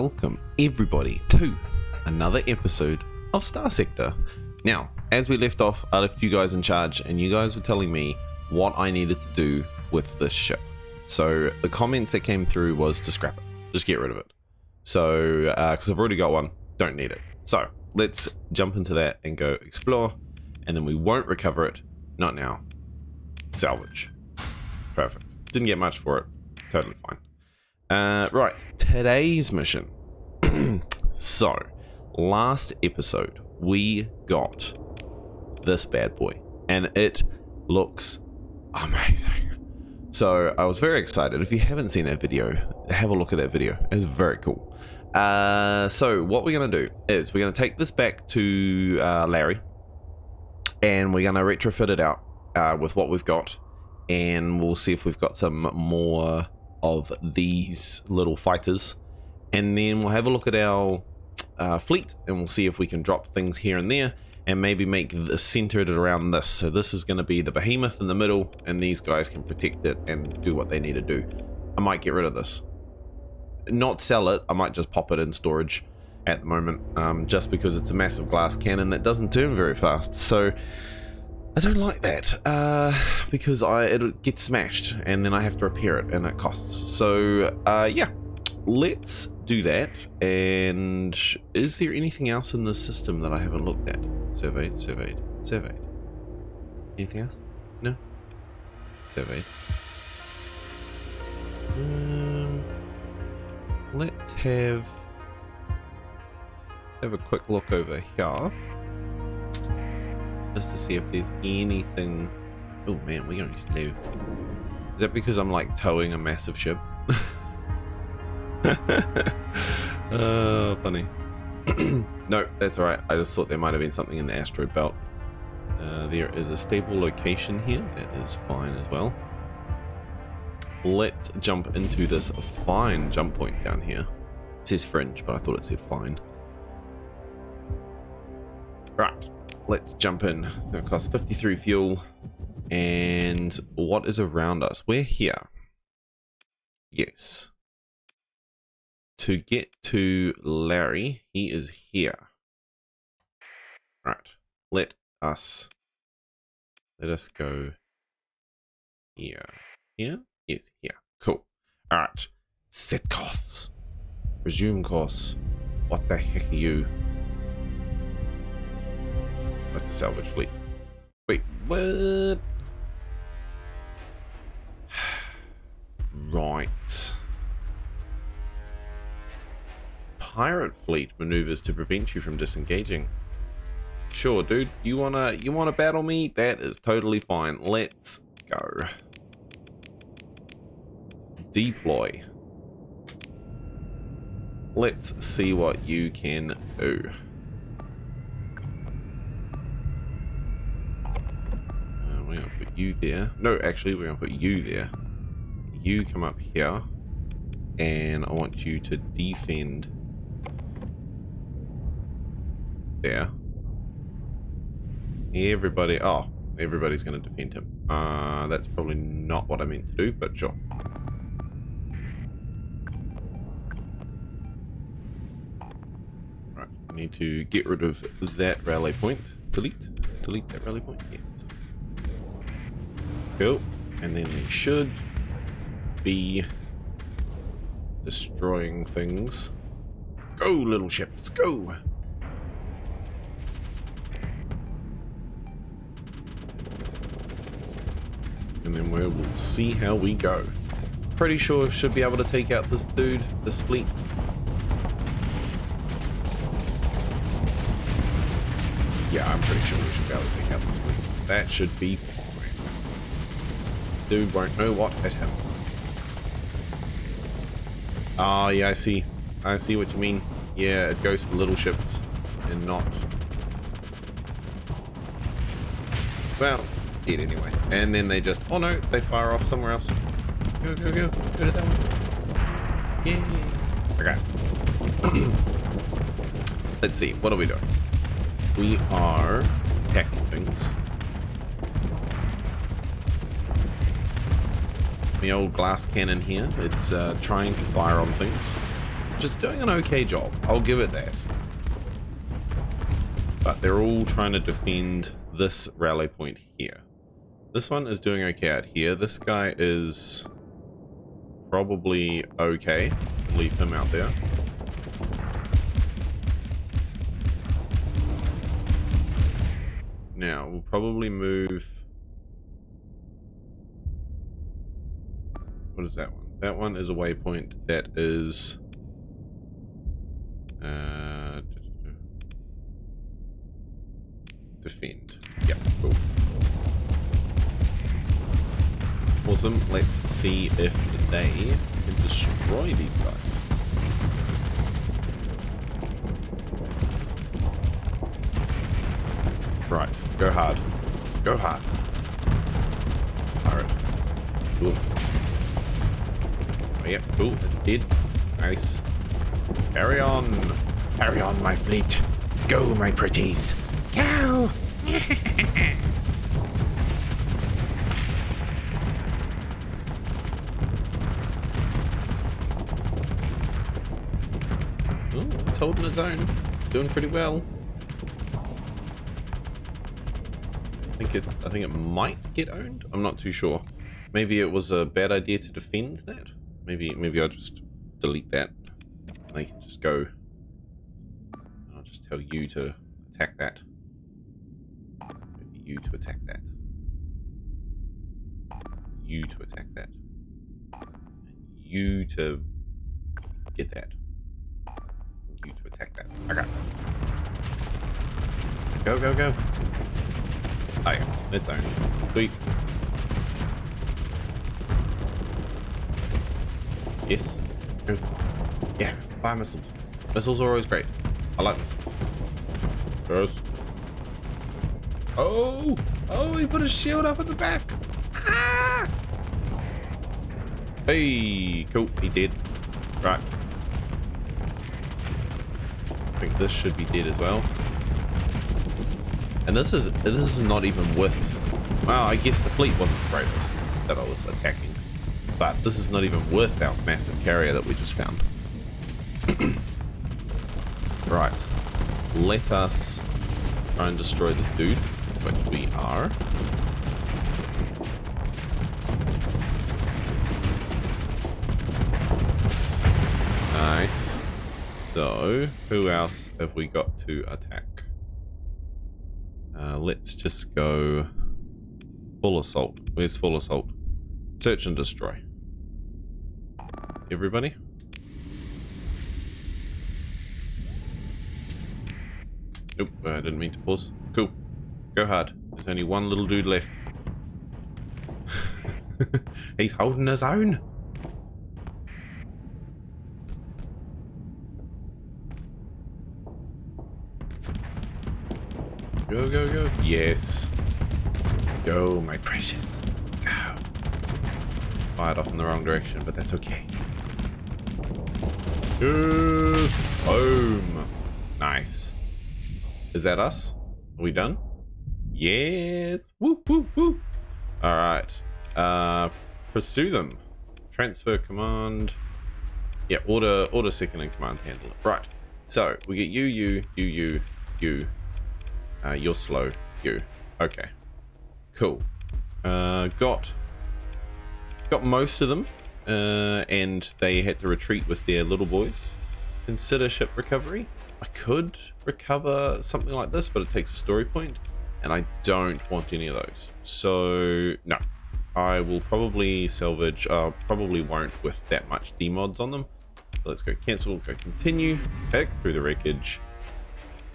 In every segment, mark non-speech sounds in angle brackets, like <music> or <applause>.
welcome everybody to another episode of Starsector. Now, as we left off, I left you guys in charge, and you guys were telling me what I needed to do with this ship. So the comments that came through was to scrap it, just get rid of it. So, uh, because I've already got one, don't need it. So let's jump into that and go explore, and then we won't recover it. Not now. Salvage. Perfect. Didn't get much for it. Totally fine. Uh, right, today's mission. <clears throat> so, last episode, we got this bad boy, and it looks amazing. <laughs> So, I was very excited. If you haven't seen that video, have a look at that video. It's very cool. Uh, so, what we're going to do is we're going to take this back to uh, Larry, and we're going to retrofit it out uh, with what we've got, and we'll see if we've got some more of these little fighters. And then we'll have a look at our uh, fleet and we'll see if we can drop things here and there and maybe make the centered around this. So this is going to be the behemoth in the middle and these guys can protect it and do what they need to do. I might get rid of this. Not sell it. I might just pop it in storage at the moment um, just because it's a massive glass cannon that doesn't turn very fast. So I don't like that uh, because I it gets smashed and then I have to repair it and it costs. So uh, yeah, let's do that. And is there anything else in the system that I haven't looked at? Surveyed, surveyed, surveyed. Anything else? No. Surveyed. Um, let's have have a quick look over here just to see if there's anything. Oh man, we're going slow. Is that because I'm like towing a massive ship? <laughs> oh, funny. <clears throat> no, that's alright. I just thought there might have been something in the asteroid belt. Uh, there is a stable location here. That is fine as well. Let's jump into this fine jump point down here. It says fringe, but I thought it said fine. Right let's jump in. It's going to cost 53 fuel. And what is around us? We're here. Yes. To get to Larry, he is here. Right. Let us let us go here. Here? Yes, here. Cool. Alright. Set costs. Resume course. What the heck are you? What's the salvage fleet? Wait, what? <sighs> right. Pirate fleet maneuvers to prevent you from disengaging. Sure, dude. You wanna you wanna battle me? That is totally fine. Let's go. Deploy. Let's see what you can do. You there. No, actually, we're going to put you there. You come up here. And I want you to defend there. Everybody, oh, everybody's going to defend him. Uh, that's probably not what I meant to do, but sure. Right, need to get rid of that rally point. Delete, delete that rally point, yes. Cool. And then we should be destroying things. Go, little ships, go! And then we'll see how we go. Pretty sure should be able to take out this dude, this fleet. Yeah, I'm pretty sure we should be able to take out this fleet. That should be dude won't know what hit him. Ah, yeah, I see. I see what you mean. Yeah, it goes for little ships and not... Well, it's dead anyway. And then they just... Oh no, they fire off somewhere else. Go, go, go. Go to that one. Yeah. Okay. <clears throat> Let's see. What are we doing? We are attacking things. The old glass cannon here. It's uh, trying to fire on things. Just doing an okay job. I'll give it that. But they're all trying to defend this rally point here. This one is doing okay out here. This guy is probably okay. Leave him out there. Now, we'll probably move... What is that one? That one is a waypoint that is... Uh, defend. Yeah, cool. Awesome. Let's see if they can destroy these guys. Right. Go hard. Go hard. Alright. Cool. Oh, cool. It's dead. Nice. Carry on. Carry on, my fleet. Go, my pretties. Go! <laughs> Ooh, it's holding its own. Doing pretty well. I think it I think it might get owned. I'm not too sure. Maybe it was a bad idea to defend that. Maybe maybe I'll just delete that. I can just go. I'll just tell you to attack that. Maybe you to attack that. You to attack that. You to get that you to attack that. Okay. Go, go, go. Oh yeah, it's owned. Sweet. Yes. Yeah, fire missiles. Missiles are always great. I like missiles. Gross. Oh! Oh, he put a shield up at the back! Ah! Hey, cool, he did. Right, I think this should be dead as well. And this is this is not even with well, I guess the fleet wasn't the greatest that I was attacking. But this is not even worth our massive carrier that we just found. <clears throat> right. Let us try and destroy this dude, which we are. Nice. So, who else have we got to attack? Uh, let's just go full assault. Where's full assault? Search and destroy. Everybody? Nope, I didn't mean to pause. Cool. Go hard. There's only one little dude left. <laughs> He's holding his own. Go, go, go. Yes. Go, my precious. Go. Fired off in the wrong direction, but that's okay. Yes. Boom. Nice. Is that us? Are we done? Yes. Woo, woo, woo. All right. Uh, pursue them. Transfer command. Yeah, order order second in command handle it. Right. So we get you, you, you, you, you, uh, you're slow. You. Okay. Cool. Uh, got got most of them, uh, and they had to retreat with their little boys. Consider ship recovery. I could recover something like this, but it takes a story point, and I don't want any of those. So, no. I will probably salvage, uh, probably won't with that much demods on them. let's go cancel, go continue, back through the wreckage.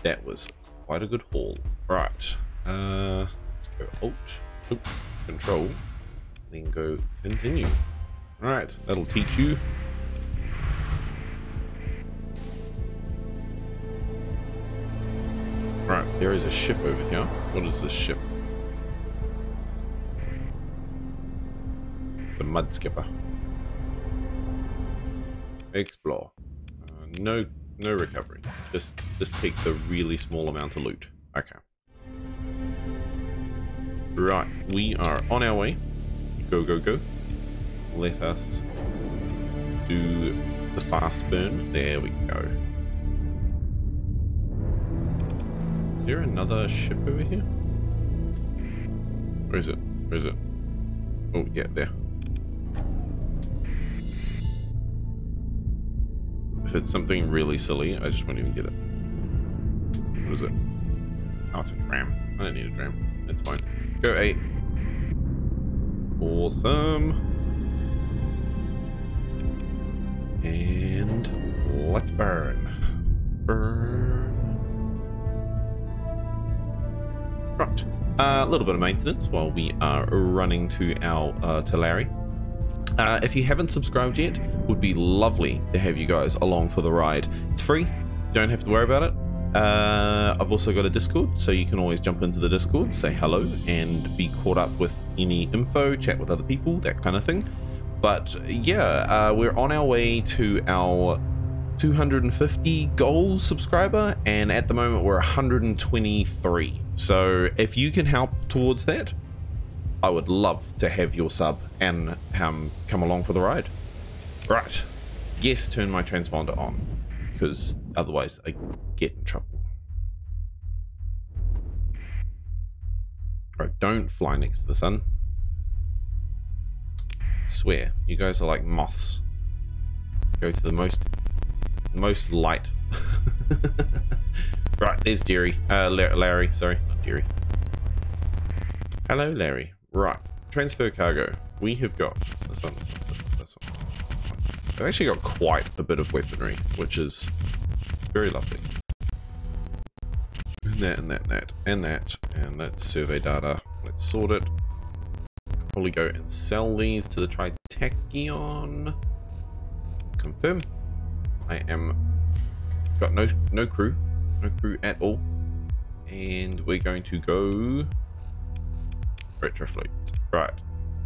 That was quite a good haul. Right. Uh, let's go Alt, Oop, Control, then go Continue. Right, that'll teach you. Right, there is a ship over here. What is this ship? The Mudskipper. Explore. Uh, no no recovery. Just just take the really small amount of loot. Okay. Right, we are on our way. Go, go, go. Let us do the fast burn. There we go. Is there another ship over here? Where is it? Where is it? Oh, yeah, there. If it's something really silly, I just won't even get it. What is it? Oh, it's a dram. I don't need a dram. That's fine. Go 8. Awesome. And let's burn. Burn. Right. A uh, little bit of maintenance while we are running to our uh, Larry. Uh, if you haven't subscribed yet, would be lovely to have you guys along for the ride. It's free. You don't have to worry about it. Uh, I've also got a Discord, so you can always jump into the Discord, say hello, and be caught up with any info, chat with other people, that kind of thing. But yeah, uh, we're on our way to our 250 goal subscriber, and at the moment we're 123. So if you can help towards that, I would love to have your sub and um, come along for the ride. Right. Yes, turn my transponder on because otherwise I get in trouble. Right, don't fly next to the sun. Swear, you guys are like moths. Go to the most most light. <laughs> right, there's Jerry. Uh, Larry, sorry, not Jerry. Hello, Larry. Right, transfer cargo. We have got this one, this one, this one. I've actually got quite a bit of weaponry, which is very lovely. And that, and that, and that, and that, and that's survey data. Let's sort it. Probably go and sell these to the Tri-Tachyon. Confirm. I am got no no crew, no crew at all, and we're going to go retrofleet. Right,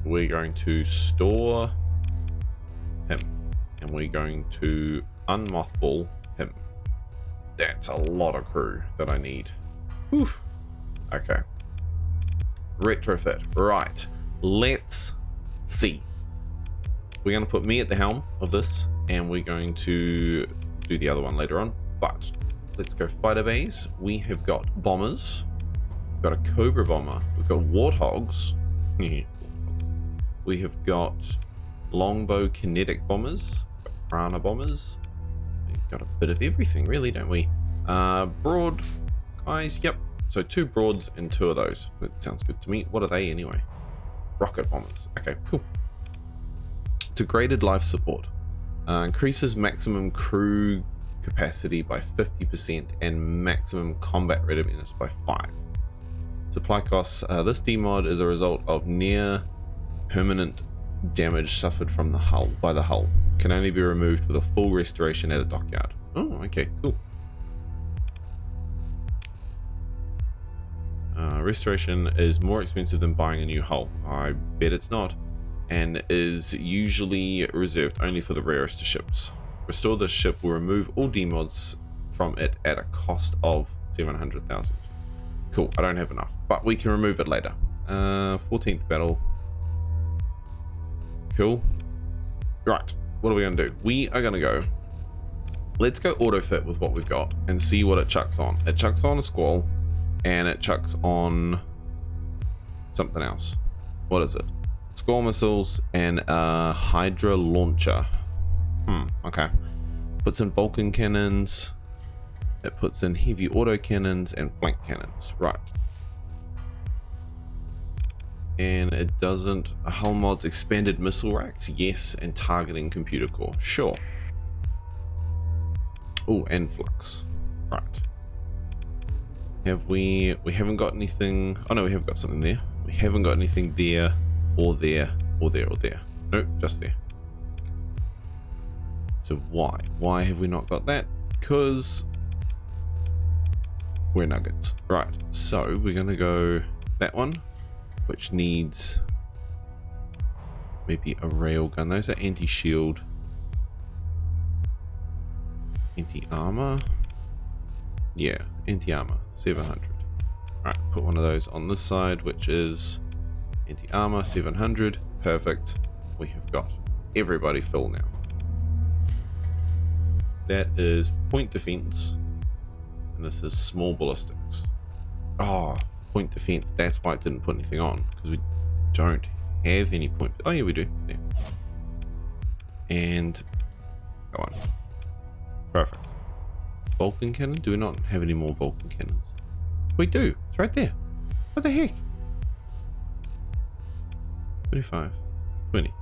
we're going to store him and we're going to unmothball him. That's a lot of crew that I need. Whew. Okay. Retrofit. Right. Let's see. We're going to put me at the helm of this, and we're going to do the other one later on. But let's go fighter bays. We have got bombers. We've got a Cobra bomber. We've got warthogs. <laughs> we have got longbow kinetic bombers. Piranha bombers. We've got a bit of everything, really, don't we? Uh, broad guys, yep. So two broads and two of those. That sounds good to me. What are they anyway? Rocket bombers. Okay, cool. Degraded life support. Uh, increases maximum crew capacity by 50% and maximum combat readiness by 5. Supply costs. Uh, this demod is a result of near permanent damage suffered from the hull by the hull can only be removed with a full restoration at a dockyard. Oh, okay, cool. Uh, restoration is more expensive than buying a new hull. I bet it's not. And is usually reserved only for the rarest ships. Restore this ship will remove all demods from it at a cost of 700,000. Cool, I don't have enough, but we can remove it later. Uh, 14th battle. Cool. Right, what are we going to do? We are going to go. Let's go auto fit with what we've got and see what it chucks on. It chucks on a squall and it chucks on something else. What is it? Squall missiles and a Hydra launcher. Hmm, okay. Puts in Vulcan cannons. It puts in heavy auto cannons and flank cannons. Right and it doesn't hull mods expanded missile racks yes and targeting computer core sure oh and flux right have we we haven't got anything oh no we have got something there we haven't got anything there or there or there or there nope just there so why why have we not got that because we're nuggets right so we're gonna go that one which needs maybe a railgun. Those are anti-shield. Anti-armor? Yeah, anti-armor, 700. Alright, put one of those on this side, which is anti-armor, 700. Perfect. We have got everybody full now. that is point defense, and this is small ballistics. Oh, point defense. That's why it didn't put anything on because we don't have any point. Oh yeah, we do. Yeah. And go on. Perfect. Vulcan cannon? Do we not have any more Vulcan cannons? We do. It's right there. What the heck? 25. 20.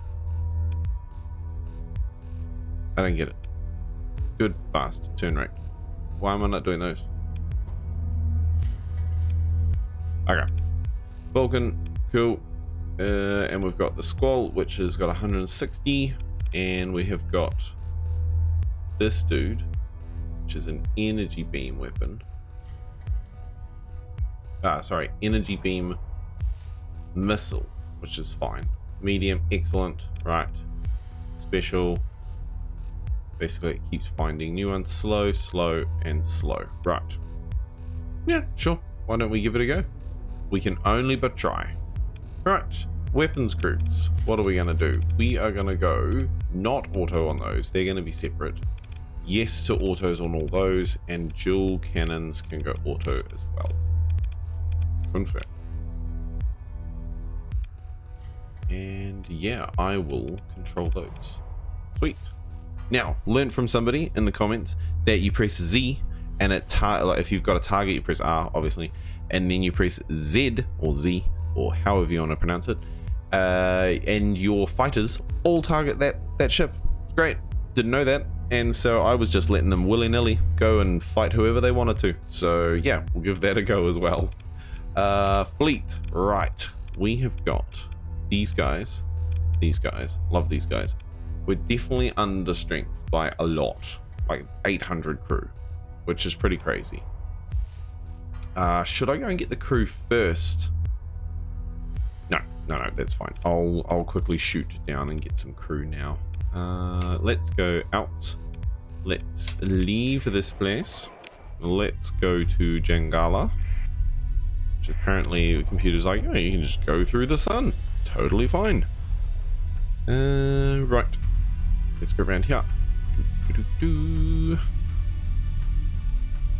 I don't get it. Good, fast, turn rate. Why am I not doing those? Okay. Vulcan, cool. Uh, and we've got the Squall, which has got 160. And we have got this dude, which is an energy beam weapon. Ah, sorry, energy beam missile, which is fine. Medium, excellent, right. Special. Basically, it keeps finding new ones. Slow, slow, and slow. Right. Yeah, sure. Why don't we give it a go? We can only but try. Right. Weapons groups. What are we going to do? We are going to go not auto on those. They're going to be separate. Yes to autos on all those. And dual cannons can go auto as well. Confirm. And yeah, I will control those. Sweet. Now, learn from somebody in the comments that you press Z and it like if you've got a target, you press R, obviously, and then you press Z or Z or however you want to pronounce it, uh, and your fighters all target that that ship. It's great. Didn't know that, and so I was just letting them willy nilly go and fight whoever they wanted to. So yeah, we'll give that a go as well. Uh, fleet, right? We have got these guys, these guys, love these guys. We're definitely under strength by a lot, like 800 crew, which is pretty crazy. Uh, should I go and get the crew first? No, no, that's fine. I'll I'll quickly shoot down and get some crew now. Uh, let's go out. Let's leave this place. Let's go to Jangala. Which apparently the computer's like, oh, you can just go through the sun totally fine. Uh, right. Let's go around here. Do, do, do,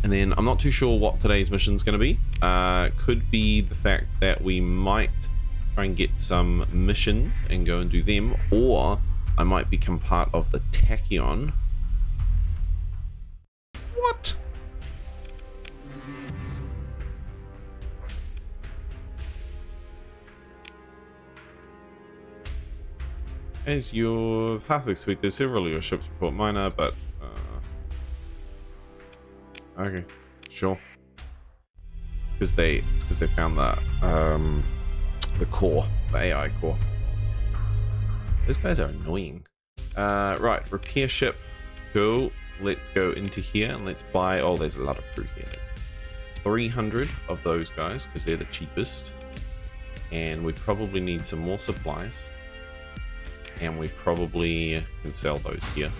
and then I'm not too sure what today's mission is going to be. Uh, could be the fact that we might try and get some missions and go and do them, or I might become part of the Tachyon. What? As you half expected, several of your ships report minor, but... Uh, okay, sure. It's because they, it's because they found that, um, the core, the AI core. Those guys are annoying. Uh, right, repair ship. Cool. Let's go into here and let's buy... Oh, there's a lot of crew here. 300 of those guys because they're the cheapest. And we probably need some more supplies and we probably can sell those here.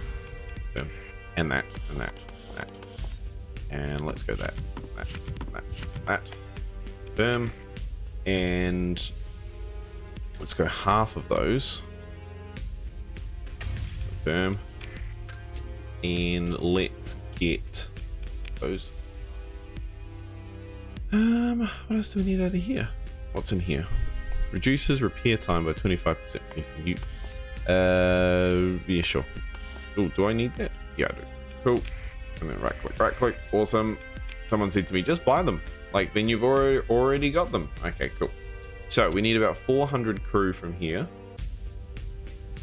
Boom. And that, and that, and that. And let's go that, that, that, that. Boom. And let's go half of those. Boom. And let's get those. Um, what else do we need out of here? What's in here? Reduces repair time by 25%. Yes, you uh, yeah, sure. Oh, do I need that? Yeah, I do. Cool. And then right click, right click. Awesome. Someone said to me, just buy them. Like, then you've already, already got them. Okay, cool. So we need about 400 crew from here.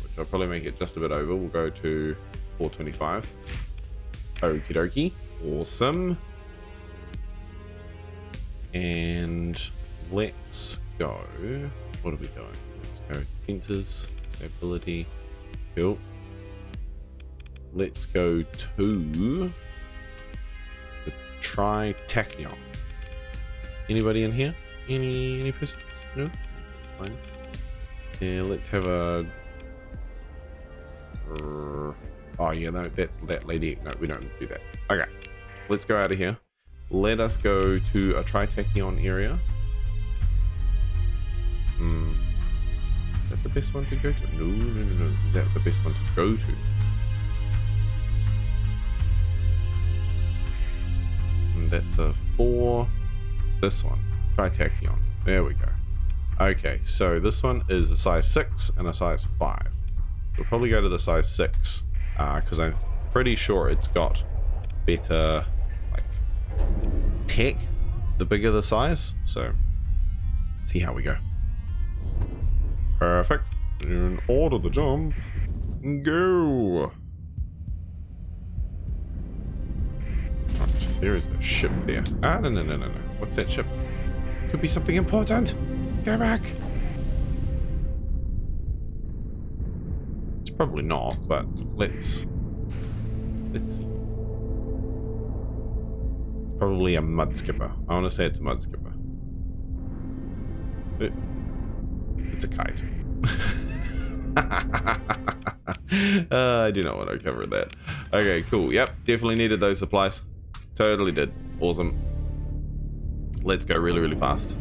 Which I'll probably make it just a bit over. We'll go to 425. Okie dokie. Awesome. And let's go. What are we doing? Let's go defenses. Stability. Cool. Let's go to the Tri-Tachyon. Anybody in here? Any any pistols? No? Fine. Yeah, let's have a Oh yeah, no, that's that lady. No, we don't do that. Okay. Let's go out of here. Let us go to a Tri-Tachyon area. Hmm Is that the best one to go to? No, no, no, no. Is that the best one to go to? and that's a 4. This one, Tritachyon. There we go. Okay, so this one is a size 6 and a size 5. We'll probably go to the size 6 because uh, I'm pretty sure it's got better like tech the bigger the size. So see how we go. Perfect. In order to jump, go. Right, there is a ship there. Ah, no, no, no, no, no. What's that ship? Could be something important. Go back. It's probably not, but let's let's see. Probably a mud skipper. I want to say it's a mud skipper. It, it's a kite. <laughs> uh, I do not want to cover that. Okay, cool. Yep, definitely needed those supplies. Totally did. Awesome. Let's go really, really fast.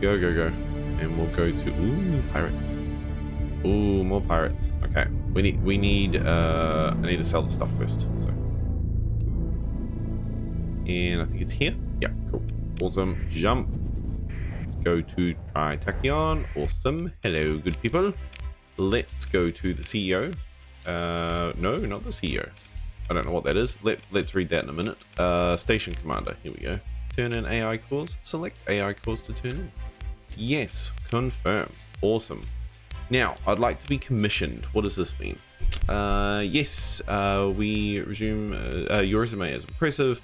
Go, go, go. And we'll go to... Ooh, pirates. Ooh, more pirates. Okay. We need, we need, uh, I need to sell the stuff first, so. And I think it's here. Yeah, cool. Awesome. Jump. Let's go to Tri-Tachyon. Awesome. Hello, good people. Let's go to the CEO. Uh, no, not the CEO. I don't know what that is. Let, let's read that in a minute. Uh, station commander. Here we go. Turn in AI cores. Select AI cores to turn in. Yes, confirm. Awesome. Now, I'd like to be commissioned. What does this mean? Uh, yes, uh, we resume. Uh, uh your resume is impressive.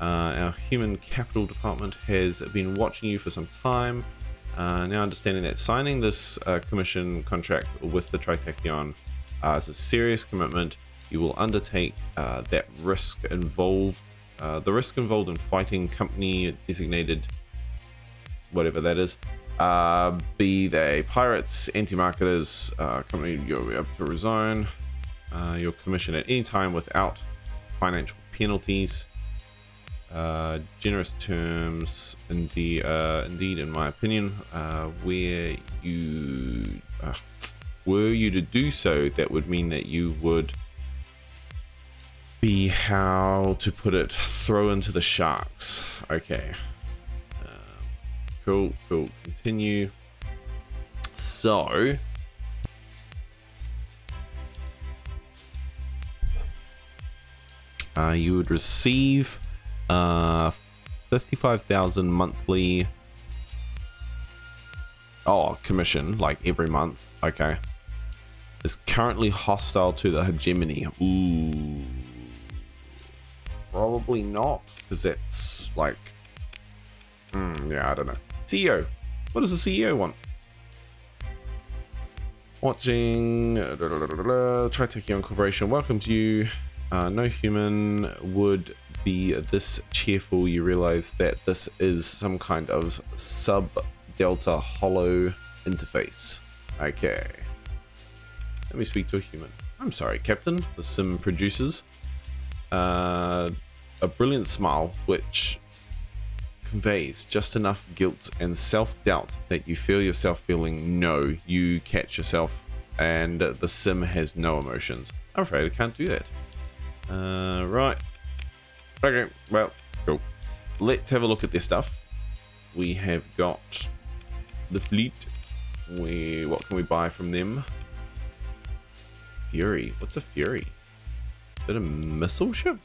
Uh, our human capital department has been watching you for some time. Uh, now understanding that signing this commission contract with the Tritachyon uh, is a serious commitment, you will undertake that risk involved, uh, the risk involved in fighting company designated, whatever that is, be they pirates, anti-marketers, company you'll be able to resign your commission at any time without financial penalties. Uh, generous terms, indeed, uh, indeed, in my opinion, uh, where you uh, were you to do so, that would mean that you would be how to put it, throw into the sharks. Okay, um, cool, cool. Continue. So. Uh, you would receive uh, 55,000 monthly. Oh, commission, like every month. Okay. Is currently hostile to the hegemony. Ooh. Probably not, because it's like. Mm, yeah, I don't know. CEO. What does the CEO want? Watching. Tritachyon Corporation welcomes you. Uh, no human would be this cheerful, you realize that this is some kind of sub-delta hollow interface. Okay. Let me speak to a human. I'm sorry, Captain. The sim produces uh, a brilliant smile, which conveys just enough guilt and self-doubt that you feel yourself feeling no, you catch yourself, and the sim has no emotions. I'm afraid I can't do that. Uh, right. Okay, well, cool. Let's have a look at this stuff. We have got the fleet. We what can we buy from them? Fury. What's a Fury? Is it a missile ship?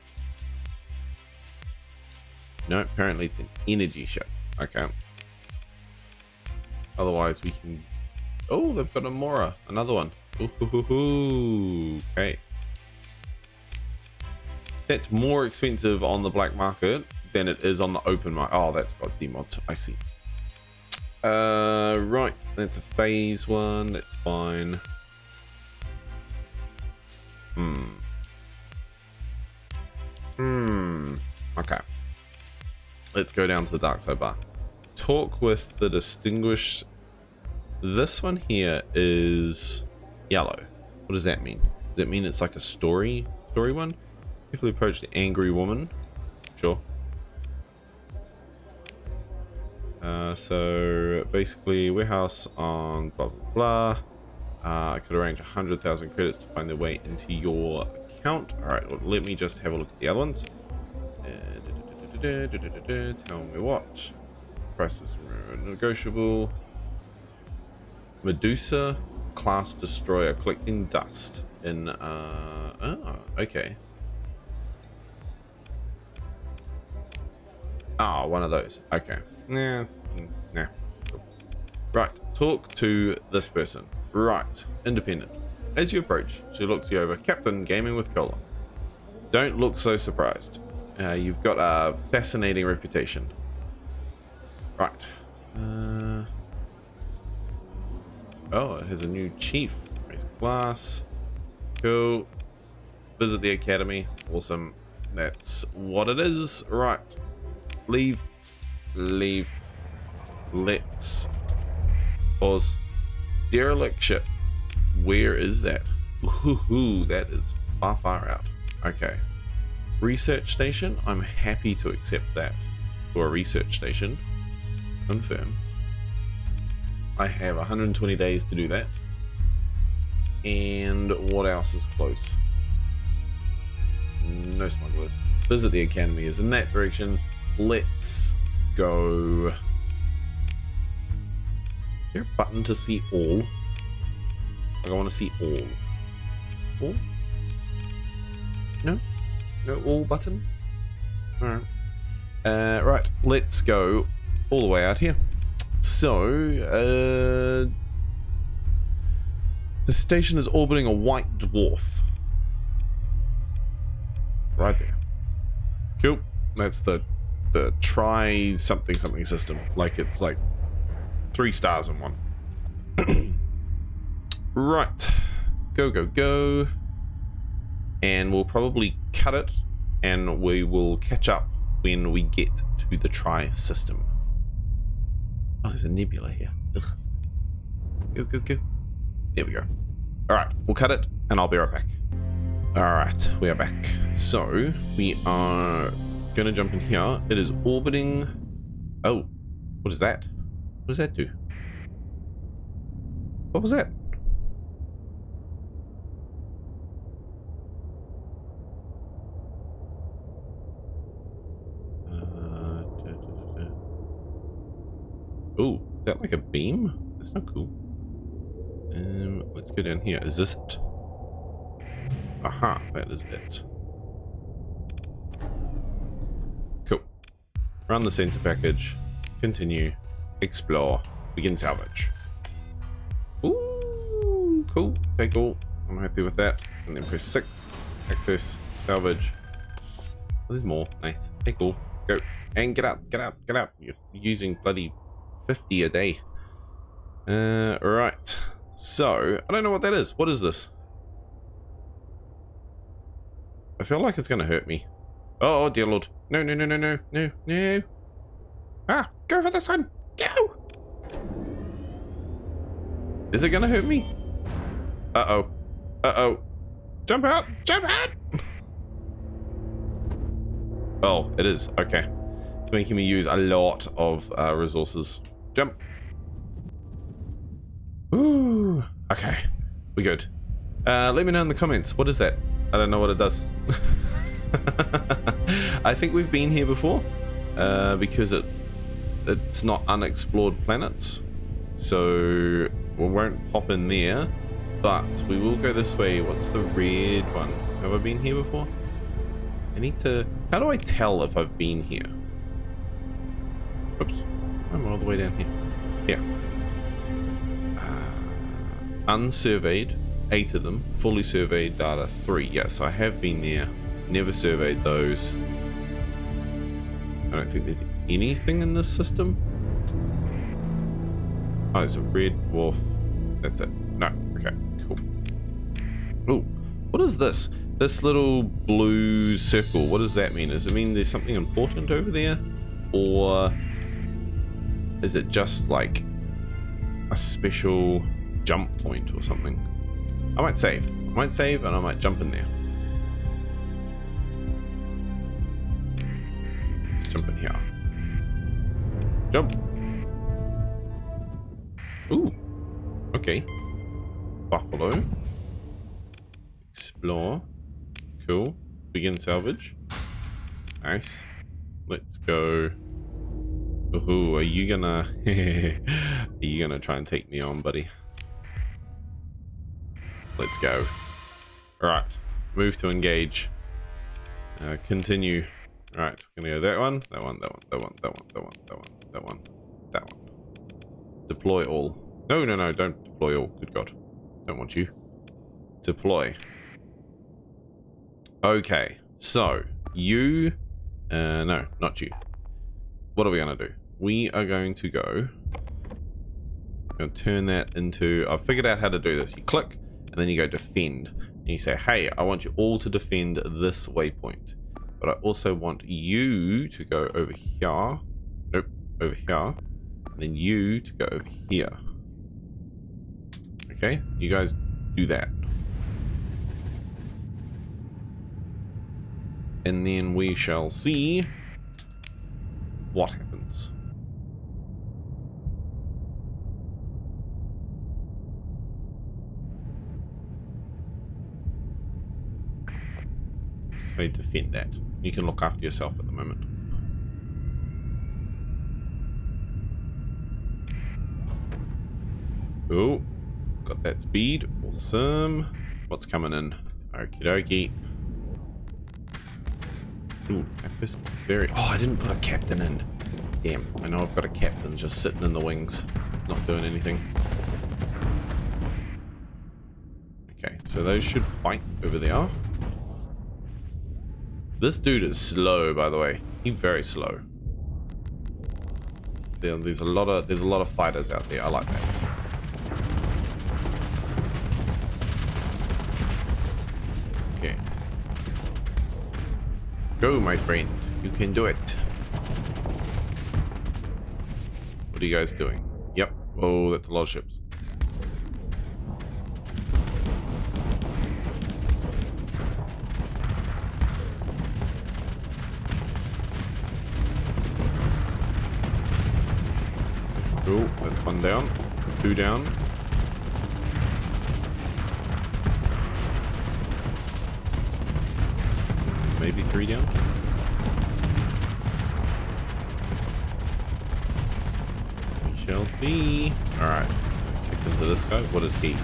No, apparently it's an energy ship. Okay. Otherwise, we can. Oh, they've got a Mora, another one. Ooh, okay that's more expensive on the black market than it is on the open market. Oh, that's got demods. I see. Uh, right. That's a phase one. That's fine. Hmm. Hmm. Okay. Let's go down to the dark side bar. Talk with the distinguished. This one here is yellow. What does that mean? Does that mean it's like a story story one? Carefully approach the angry woman. Sure. Uh, so basically, warehouse on blah blah blah. Uh, I could arrange 100,000 credits to find their way into your account. Alright, well, let me just have a look at the other ones. Uh, Tell me what. Price is negotiable. Medusa class destroyer collecting dust in uh oh okay. Ah oh, one of those. Okay. Nah, nah. right. Talk to this person. Right. Independent. As you approach she looks you over. Captain gaming with cola don't look so surprised uh, you've got a fascinating reputation right uh Oh, it has a new chief. Raise glass. Go visit the academy. Awesome. That's what it is. Right. Leave. Leave. Let's pause. Derelict ship. Where is that? Ooh, that is far, far out. Okay. Research station. I'm happy to accept that. For a research station. Confirm. I have 120 days to do that. And what else is close? No smugglers. Visit the academy is in that direction. Let's go. Is there a button to see all? Like I want to see all. All? No? No all button? Alright. Uh, right, let's go all the way out here. So, uh, the station is orbiting a white dwarf. Right there. Cool. That's the the try something something system. Like it's like three stars in one. <clears throat> right. Go, go, go. And we'll probably cut it and we will catch up when we get to the try system. Oh, there's a nebula here. Ugh. Go, go, go. There we go. Alright, we'll cut it, and I'll be right back. Alright, we are back. So, we are going to jump in here. It is orbiting... Oh, what is that? What does that do? What was that? Oh, is that like a beam? That's not cool. Um, let's go down here. Is this it? Aha, that is it. Cool. Run the center package. Continue. Explore. Begin salvage. Ooh, cool. Take all. I'm happy with that. And then press 6. Access. Salvage. Oh, there's more. Nice. Take all. Go. And get out. Get out. Get out. You're using bloody 50 a day. Uh, right. So, I don't know what that is. What is this? I feel like it's going to hurt me. Oh, dear lord. No, no, no, no, no, no, no. Ah, go for this one. Go. Is it going to hurt me? Uh-oh. Uh-oh. Jump out. Jump out. oh, it is. Okay. It's making me use a lot of uh, resources. Jump. Ooh. Okay. We're good. Uh, let me know in the comments. What is that? I don't know what it does. <laughs> I think we've been here before. Uh, because it it's not unexplored planets. So we won't pop in there. But we will go this way. What's the red one? Have I been here before? I need to... How do I tell if I've been here? Oops. I'm all the way down here. Yeah. Uh, unsurveyed, eight of them. Fully surveyed data, three. Yes, I have been there. Never surveyed those. I don't think there's anything in this system. Oh, there's a red dwarf. That's it. No. Okay, cool. Oh, what is this? This little blue circle, what does that mean? Does it mean there's something important over there? Or is it just like a special jump point or something? I might save. I might save and I might jump in there. Let's jump in here. Jump. Ooh. Okay. Buffalo. Explore. Cool. Begin salvage. Nice. let's go. Ooh, are you gonna... <laughs> are you gonna try and take me on, buddy? Let's go. Alright, move to engage. Uh, continue. Alright, we're gonna go that one, that one, that one, that one, that one, that one, that one, that one, that one. Deploy all. No, no, no, don't deploy all. Good God. Don't want you. Deploy. Okay, so you... Uh, no, not you. What are we to do? We are going to go... To turn that into... I've figured out how to do this. You click, and then you go defend. And you say, hey, I want you all to defend this waypoint. But I also want you to go over here. Nope, over here. And then you to go over here. Okay, you guys do that. And then we shall see what happens. Say defend that. You can look after yourself at the moment. Oh, got that speed. Awesome. What's coming in? Okie dokie. Ooh, that very... Oh, I didn't put a captain in. Damn, I know I've got a captain just sitting in the wings, not doing anything. Okay, so those should fight over there. This dude is slow, by the way. He's very slow. there's a lot of there's a lot of fighters out there. I like that. Okay. Go, my friend. You can do it. What are you guys doing? Yep. Oh, that's a lot of ships. One down. Two down. Maybe three down. We shall see. Alright. Kick into this guy. What is he?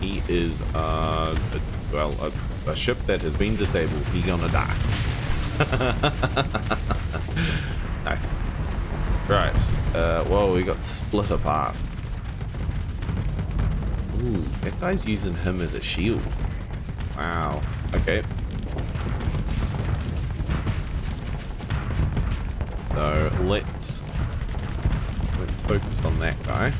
He is, uh, a, well, a, a ship that has been disabled. He gonna die. <laughs> nice. Right. Uh, whoa, we got split apart. Ooh, that guy's using him as a shield. Wow. Okay. So let's let's focus on that guy.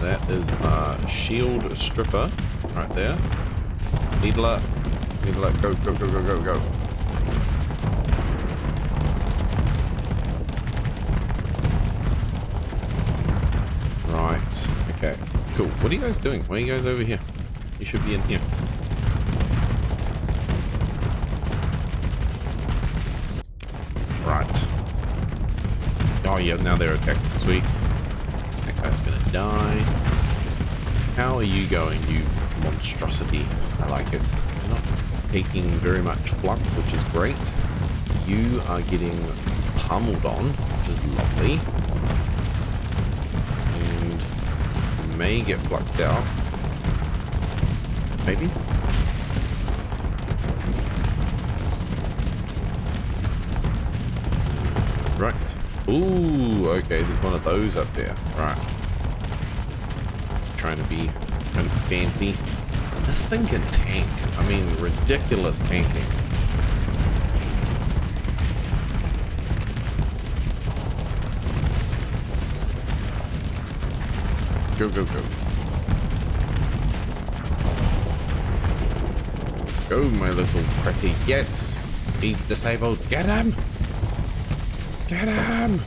That is our shield stripper right there. Needler To let go, go, go, go, go, go. Right. Okay. Cool. What are you guys doing? Why are you guys over here? You should be in here. Right. Oh yeah, now they're attacking. Sweet. That guy's gonna die. How are you going, you monstrosity? I like it. Taking very much flux, which is great. You are getting pummeled on, which is lovely. And may get fluxed out. Maybe? Right. Ooh, okay, there's one of those up there. Right. Trying to be kind of fancy. This thing can tank. I mean, ridiculous tanking. Go, go, go. Go, my little pretty. Yes! He's disabled. Get him! Get him!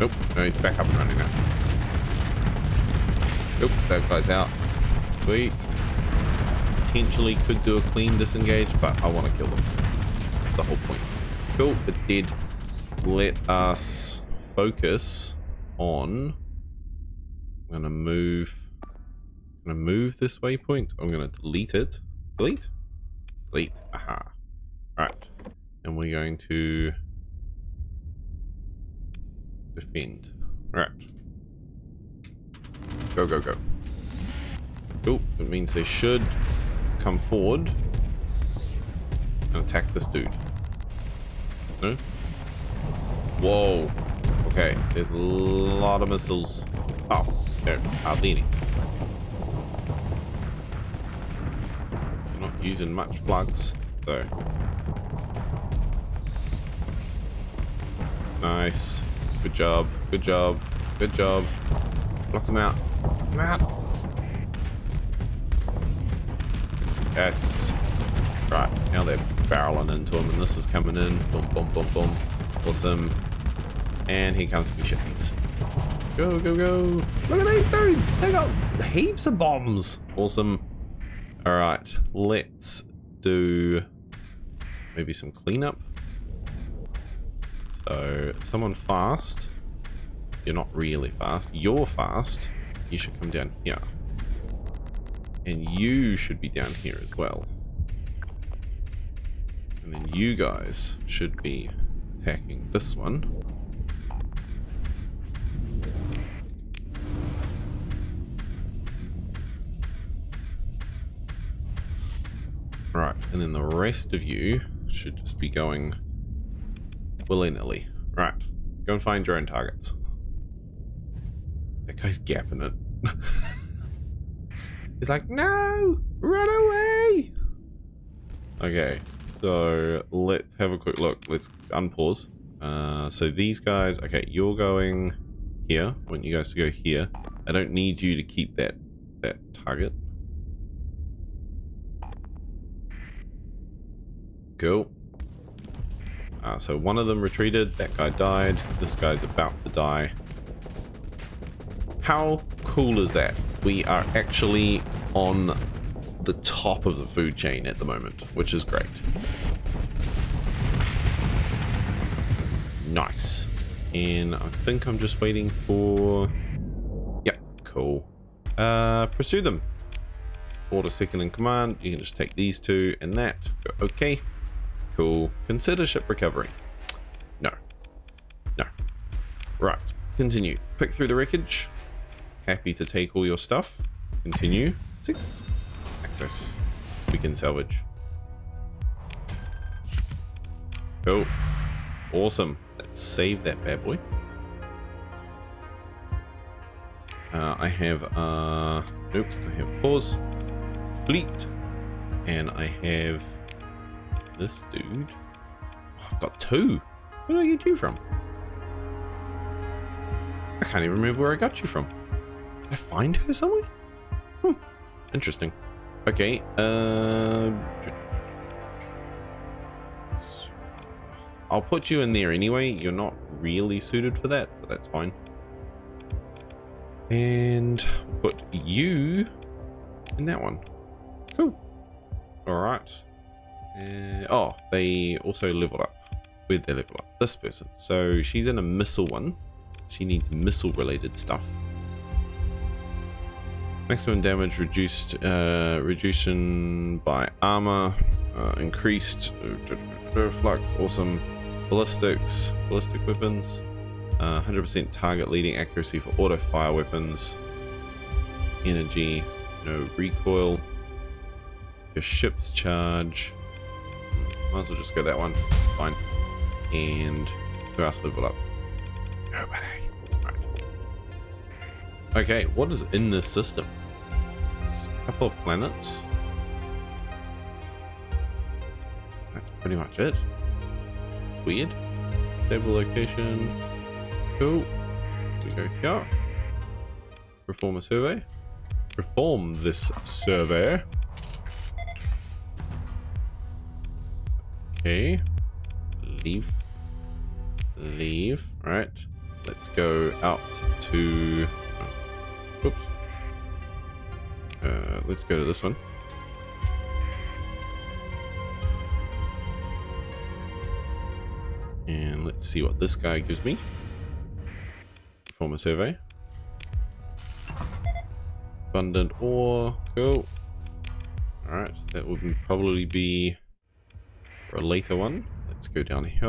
Nope, no, he's back up and running now. Nope, that guy's out. Sweet. Potentially could do a clean disengage, but I want to kill him. That's the whole point. Cool, it's dead. Let us focus on. I'm gonna move. I'm gonna move this waypoint. I'm gonna delete it. Delete. Delete. Aha. Right. And we're going to defend. Right. Go, go, go. Cool. It means they should come forward and attack this dude. No? Whoa. Okay, there's a lot of missiles. Oh, there, hardly any. Not using much flux, so. Nice. Good job. Good job. Good job. Blocks them out. Blocks them out. Yes. Right, now they're barreling into him, and this is coming in. Boom, boom, boom, boom. Awesome. And here comes me shippies. Go, go, go. Look at these dudes. They got heaps of bombs. Awesome. All right, let's do maybe some cleanup. So, someone fast. You're not really fast. You're fast. You should come down here. And you should be down here as well. And then you guys should be attacking this one. Right, and then the rest of you should just be going willy-nilly. Right, go and find your own targets. That guy's gapping it. <laughs> He's like, no, run away. Okay, so let's have a quick look. Let's unpause. Uh, so these guys, okay, you're going here. I want you guys to go here. I don't need you to keep that that target. Go. Uh, so one of them retreated. That guy died. This guy's about to die. How cool is that? We are actually on the top of the food chain at the moment, which is great. Nice. And I think I'm just waiting for... Yep, cool. Uh, pursue them. Order second in command. You can just take these two and that. Okay. Cool. Consider ship recovery. No. No. Right. Continue. Pick through the wreckage. Happy to take all your stuff. Continue. Six. Access. We can salvage. Cool. Awesome. Let's save that bad boy. Uh, I have, uh, nope, I have pause, fleet, and I have this dude. I've got two. Where did I get you from? I can't even remember where I got you from. Did I find her somewhere? Hmm. Interesting. Okay. Uh, I'll put you in there anyway. You're not really suited for that, but that's fine. And put you in that one. Cool. All right. Uh, oh, they also level up. Where'd they level up? This person. So she's in a missile one. She needs missile related stuff. Maximum damage reduced, uh, reduction by armor, uh, increased uh, flux, awesome. Ballistics, ballistic weapons, 100% uh, target leading accuracy for auto fire weapons, energy, no recoil, your ship's charge, might as well just go that one. Fine. And who else leveled up? Nobody. Okay, what is in this system? A couple of planets. That's pretty much it. It's weird. Stable location. Cool. We go here. Perform a survey. Perform this survey. Okay. Leave. Leave. Alright. Let's go out to... Oh, whoops. Uh, let's go to this one. And let's see what this guy gives me. perform a survey. Abundant ore, cool. Alright, that would probably be for a later one. Let's go down here.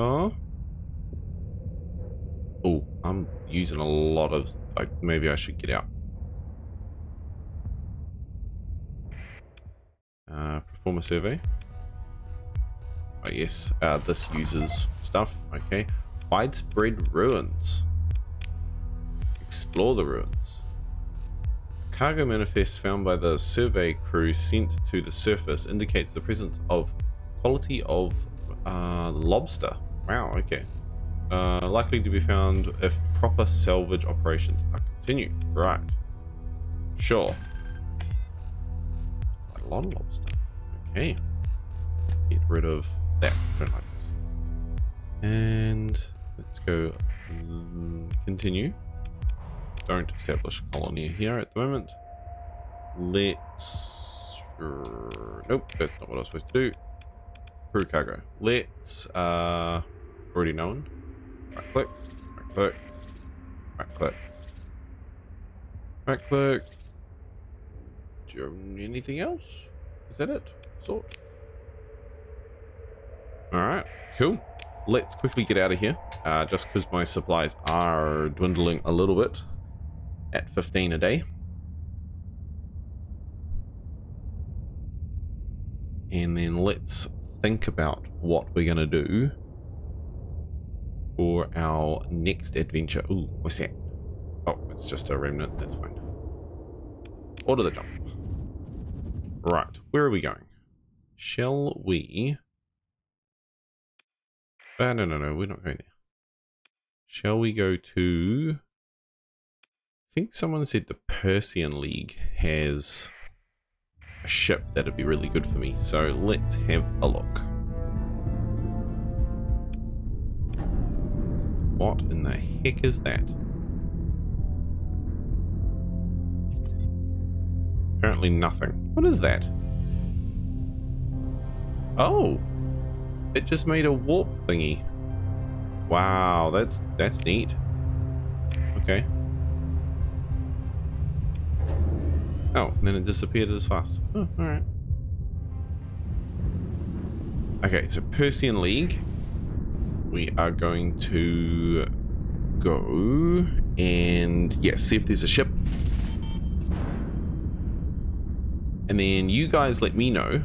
Oh, I'm using a lot of... Like, maybe I should get out. Uh, perform a survey. Oh yes, uh, this uses stuff. Okay. Widespread ruins. Explore the ruins. Cargo manifest found by the survey crew sent to the surface indicates the presence of quality of uh, lobster. Wow, okay. Uh, likely to be found if proper salvage operations are continued. Right. Sure. Quite A lot of lobster. Okay. Get rid of that. Don't like this. And let's go um, continue. Don't establish colony here at the moment. Let's... Nope, that's not what I was supposed to do. Crew cargo. Let's... Uh, already known. Right click. Right click. Right click. Right click. Do you Anything else? Is that it? Sort. Alright, cool. Let's quickly get out of here. Uh, just because my supplies are dwindling a little bit at 15 a day. And then let's think about what we're going to do for our next adventure. Ooh, what's that? Oh, it's just a remnant. That's fine. Order the jump. Right, where are we going? Shall we... Uh, no, no, no, we're not going there. Shall we go to... I think someone said the Persean League has a ship that'd be really good for me. So let's have a look. What in the heck is that? Apparently nothing. What is that? Oh! It just made a warp thingy. Wow, that's that's neat. Okay. Oh, and then it disappeared as fast. Oh, alright. Okay, so Persean League. We are going to go and yeah, see if there's a ship. And then you guys let me know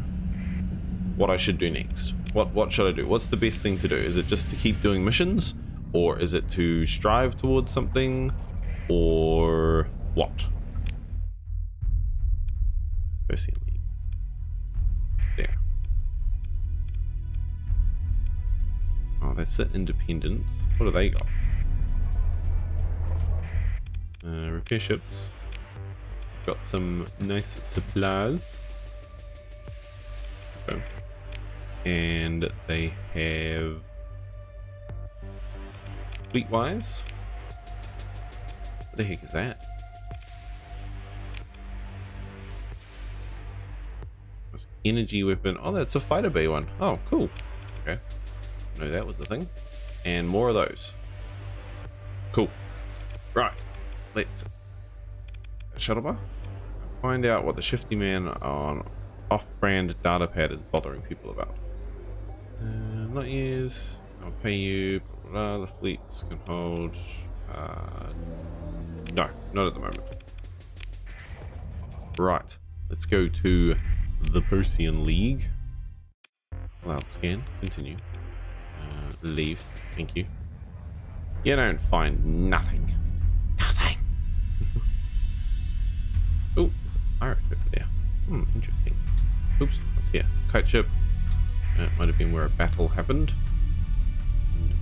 what I should do next. What what should I do? What's the best thing to do? Is it just to keep doing missions? Or is it to strive towards something? Or what? Persean League. There. Oh, that's the independent. What do they got? Uh, repair ships. Got some nice supplies. And they have fleet-wise. What the heck is that? Energy weapon. Oh, that's a fighter bay one. Oh, cool. Okay. No, that was the thing. And more of those. Cool. Right. Let's shuttle bar. Find out what the shifty man on off-brand data pad is bothering people about. Uh, not years. I'll pay you. Blah, blah, blah. The fleets can hold. Uh, no, not at the moment. Right. Let's go to the Persean League. Allow scan. Continue. Uh, leave. Thank you. You don't find nothing. Nothing. <laughs> oh, there's a pirate over there. Hmm, interesting. Oops, what's here? Kite ship. That might have been where a battle happened.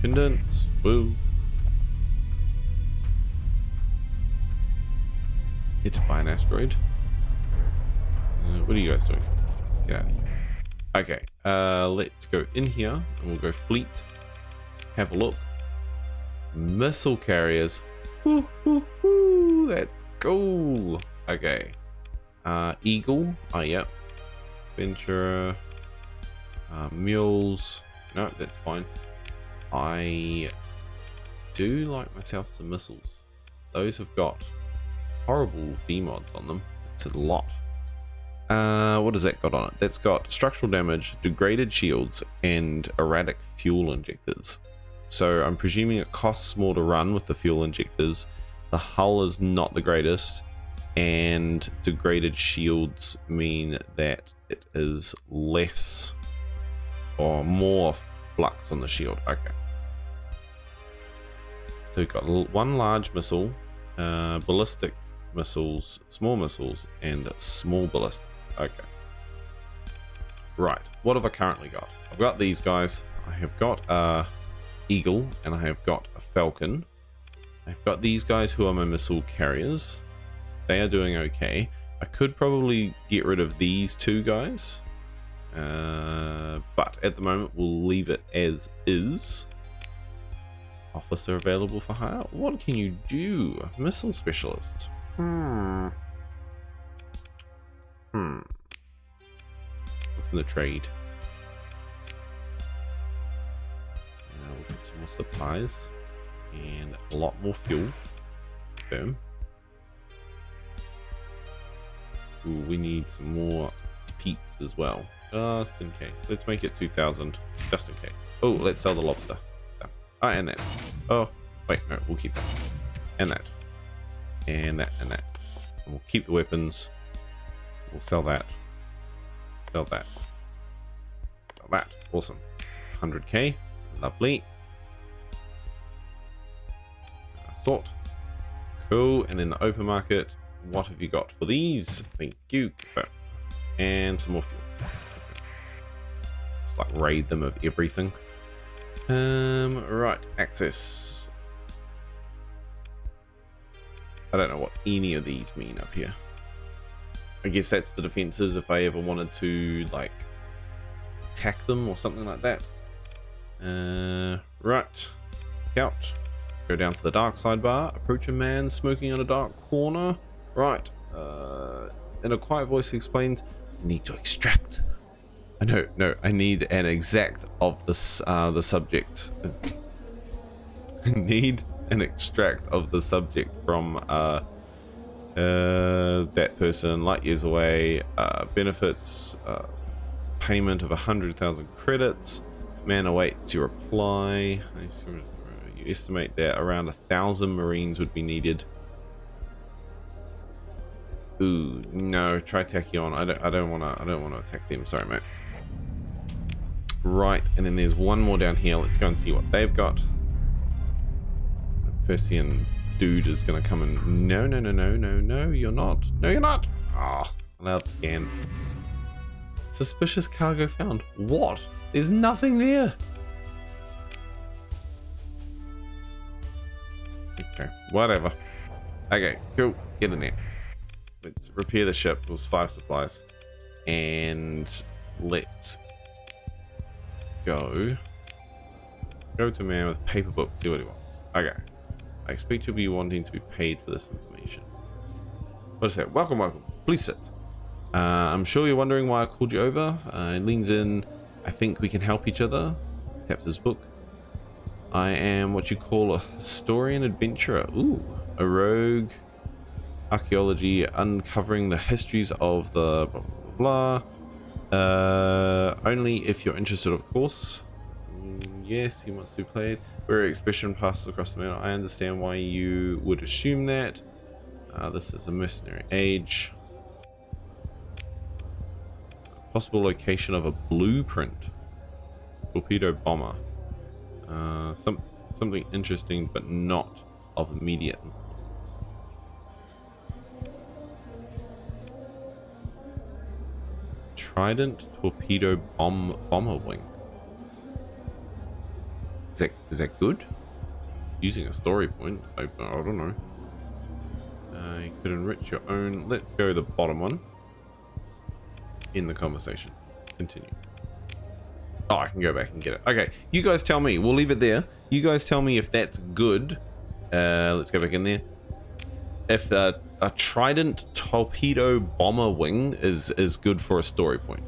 Independence. Woo. Hit by an asteroid. Uh, what are you guys doing? Get out of here. Okay, uh, let's go in here and we'll go fleet. Have a look. Missile carriers. Woo, woo, woo, let's go. Okay. Uh, Eagle. Oh, yep. Ventura. Uh, mules. No, that's fine. I do like myself some missiles. those have got horrible D-mods on them. It's a lot. Uh, what has that got on it? That's got structural damage, degraded shields, and erratic fuel injectors. So I'm presuming it costs more to run with the fuel injectors. The hull is not the greatest, and degraded shields mean that it is less or more flux on the shield. Okay. So we've got one large missile, uh, ballistic missiles, small missiles, and small ballistics. Okay. Right, what have I currently got? I've got these guys. I have got a Eagle, and I have got a Falcon. I've got these guys who are my missile carriers. They are doing okay. I could probably get rid of these two guys. Uh, but at the moment, we'll leave it as is. Officer available for hire. What can you do? Missile specialist. Hmm. Hmm. What's in the trade? Now we'll get some more supplies and a lot more fuel. Boom. Ooh, we need some more peeps as well. Just in case. Let's make it 2,000. Just in case. Oh, let's sell the lobster. Oh, and that. Oh, wait, no, we'll keep that. And that. And that, and that. And we'll keep the weapons. We'll sell that. Sell that. Sell that. Awesome. 100k. Lovely. Sort. Cool. And in the open market, what have you got for these? Thank you. And some more fuel. Just like raid them of everything. Um, right, access. I don't know what any of these mean up here. I guess that's the defenses if I ever wanted to, like, attack them or something like that. Uh, right. Out. Go down to the dark sidebar. Approach a man smoking in a dark corner. Right. Uh, in a quiet voice he explains, I need to extract no, no, I need an exact of this, uh, the subject. <laughs> I need an extract of the subject from uh, uh, that person light years away. Uh, benefits, uh, payment of a hundred thousand credits. Man awaits your reply. You estimate that around a thousand Marines would be needed. Ooh, no, Tri-Tachyon. I don't. I don't want to. I don't want to attack them. Sorry, mate. Right, and then there's one more down here. Let's go and see what they've got. Persean dude is to come and... No, no, no, no, no, no, you're not. No, you're not. Ah, oh, allowed scan. Suspicious cargo found. What? There's nothing there. Okay, whatever. Okay, cool. Get in there. Let's repair the ship. It was five supplies. And let's go. Go to man with paper book, see what he wants. Okay. I expect you'll be wanting to be paid for this information. What is that? Welcome, welcome. Please sit. Uh, I'm sure you're wondering why I called you over. Uh, leans in. I think we can help each other. Taps his book. I am what you call a historian adventurer. Ooh, a rogue. Archaeology, uncovering the histories of the blah blah blah. Uh, only if you're interested, of course. Mm, yes, he wants to be played. Where expression passes across the mountain. I understand why you would assume that. Uh, this is a mercenary age. Possible location of a blueprint. Torpedo bomber. Uh, some something interesting, but not of immediate importance. Trident Torpedo Bomb Bomber Wing. Is that is that good? Using a story point, I, I don't know. Uh, you could enrich your own. Let's go the bottom one. In the conversation. Continue. Oh, I can go back and get it. Okay, you guys tell me. We'll leave it there. You guys tell me if that's good. Uh, let's go back in there. If a Trident torpedo bomber wing is is good for a story point.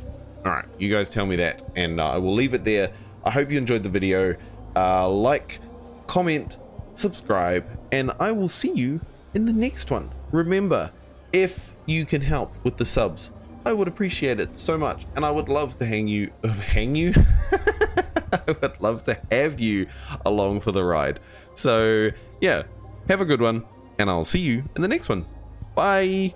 All right, you guys tell me that, and uh, I will leave it there. I hope you enjoyed the video. Uh, like, comment, subscribe, and I will see you in the next one. Remember, if you can help with the subs, I would appreciate it so much, and I would love to hang you, <laughs> hang you. <laughs> I would love to have you along for the ride. So yeah, have a good one, and I'll see you in the next one. Bye.